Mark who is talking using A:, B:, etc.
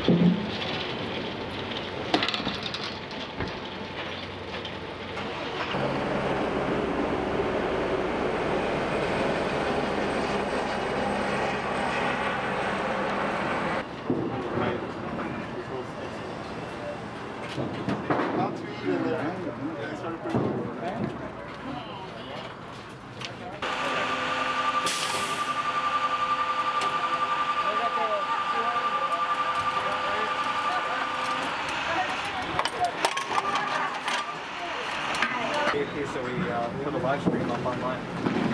A: Not to hier in there.
B: So we uh, put a live stream up online.